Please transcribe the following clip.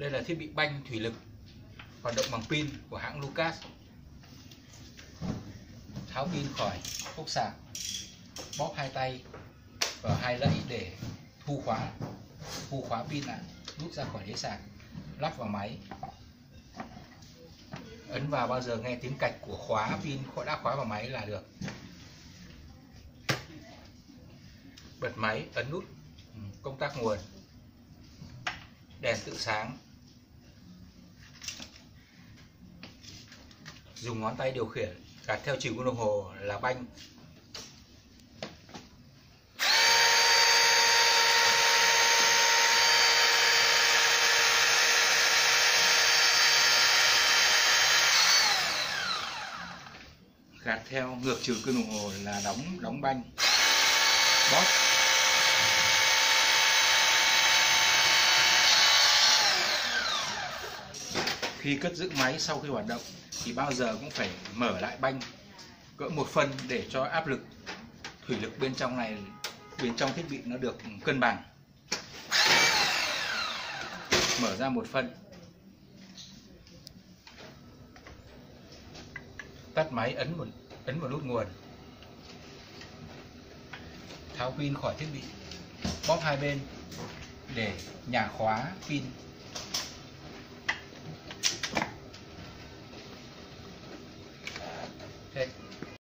Đây là thiết bị banh thủy lực hoạt động bằng pin của hãng Lucas. Tháo pin khỏi ốc sạc, bóp hai tay vào hai lẫy để thu khóa, thu khóa pin lại, rút ra khỏi đế sạc, lắp vào máy. Ấn vào bao giờ nghe tiếng cạch của khóa pin đã khóa vào máy là được. Bật máy, ấn nút ừ, công tắc nguồn, đèn tự sáng dùng ngón tay điều khiển, gạt theo chiều của đồng hồ là banh. Gạt theo ngược chiều cương đồng hồ là đóng đóng banh. Bóp. Khi cất giữ máy sau khi hoạt động, thì bao giờ cũng phải mở lại banh cỡ một phân để cho áp lực thủy lực bên trong này, bên trong thiết bị nó được cân bằng. Mở ra một phân tắt máy ấn một, ấn vào nút nguồn. Tháo pin khỏi thiết bị. Bóp hai bên để nhả khóa pin. Okay.